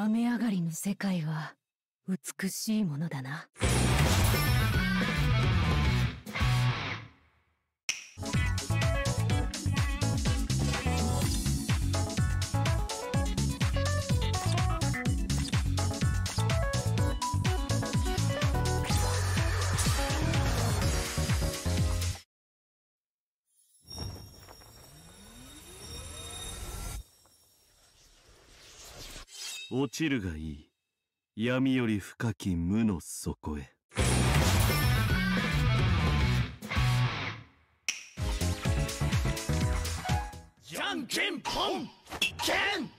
雨上がりの世界は美しいものだな。落ちるがいい。闇より深き無の底へ。じゃんけんぽん！けん